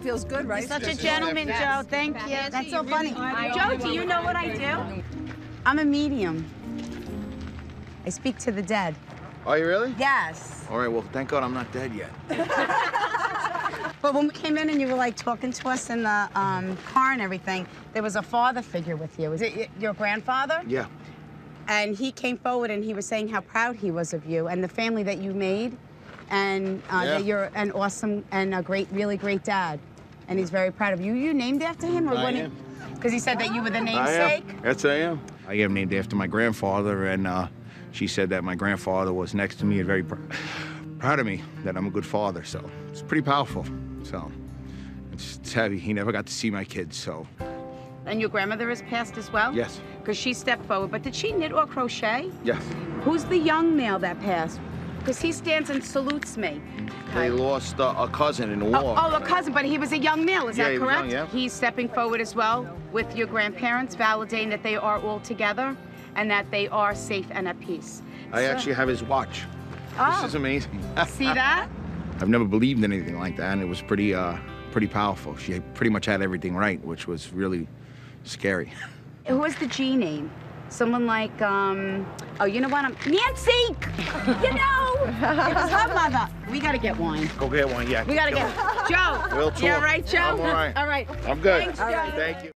feels good, right? Such a gentleman, Joe. Thank you. That's so funny. Joe, do you know what I do? I'm a medium. I speak to the dead. Are you really? Yes. All right, well, thank God I'm not dead yet. But when we came in and you were like talking to us in the um, car and everything, there was a father figure with you. Was it your grandfather? Yeah. And he came forward and he was saying how proud he was of you and the family that you made, and uh, Yeah. that you're an awesome and a great, really great dad. And he's very proud of you. You named after him, or I when. Because he said that you were the I namesake. am. Yes, I am. I am named after my grandfather, and uh, she said that my grandfather was next to me and very pr- proud of me that I'm a good father. So it's pretty powerful. So it's, it's heavy. He never got to see my kids, so And your grandmother has passed as well? Yes. Because she stepped forward. But did she knit or crochet? yes. Who's the young male that passed? Because he stands and salutes me. They lost uh, a cousin in the war. Oh, oh, a cousin, but he was a young male, is Yeah, that he was correct? young, yeah. He's stepping forward as well with your grandparents, validating that they are all together and that they are safe and at peace. I So- actually have his watch. Oh, This is amazing. see that? I've never believed in anything like that, and it was pretty, uh, pretty powerful. She pretty much had everything right, which was really scary. Who was the G name? Someone like, um, oh, you know what? I'm Nancy! you know! It was her mother. We gotta get wine. Go get one, yeah. We gotta get Joe. We'll You all right, Joe? I'm all right. All right. I'm good. Thanks, Joe. Thank you.